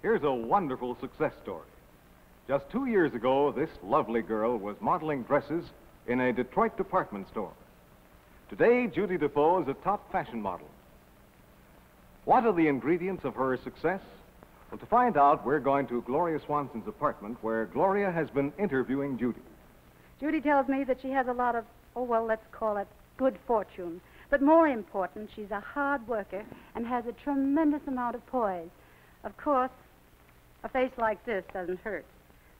Here's a wonderful success story. Just two years ago, this lovely girl was modeling dresses in a Detroit department store. Today, Judy Defoe is a top fashion model. What are the ingredients of her success? Well, to find out, we're going to Gloria Swanson's apartment where Gloria has been interviewing Judy. Judy tells me that she has a lot of, oh, well, let's call it good fortune. But more important, she's a hard worker and has a tremendous amount of poise. Of course, a face like this doesn't hurt.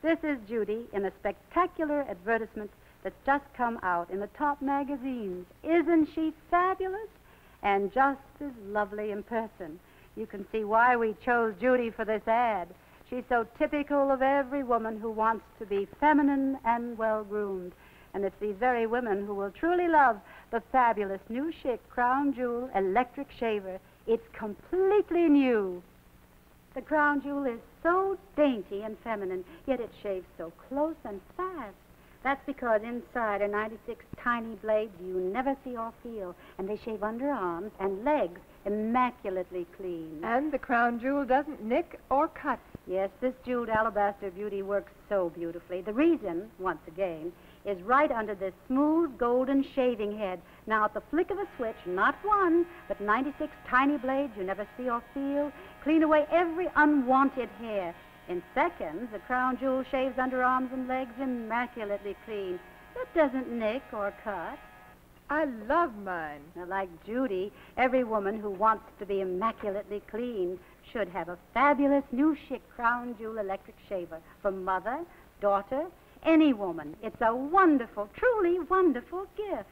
This is Judy in a spectacular advertisement that's just come out in the top magazines. Isn't she fabulous? And just as lovely in person. You can see why we chose Judy for this ad. She's so typical of every woman who wants to be feminine and well groomed. And it's these very women who will truly love the fabulous new Schick Crown Jewel electric shaver. It's completely new. The crown jewel is so dainty and feminine, yet it shaves so close and fast. That's because inside are 96 tiny blades you never see or feel, and they shave underarms and legs immaculately clean. And the crown jewel doesn't nick or cut. Yes, this jeweled alabaster beauty works so beautifully. The reason, once again, is right under this smooth golden shaving head. Now, at the flick of a switch, not one, but 96 tiny blades you never see or feel, clean away every unwanted hair. In seconds, the crown jewel shaves underarms and legs immaculately clean. It doesn't nick or cut. I love mine. Now, like Judy, every woman who wants to be immaculately clean should have a fabulous new Schick crown jewel electric shaver for mother, daughter, any woman. It's a wonderful, truly wonderful gift.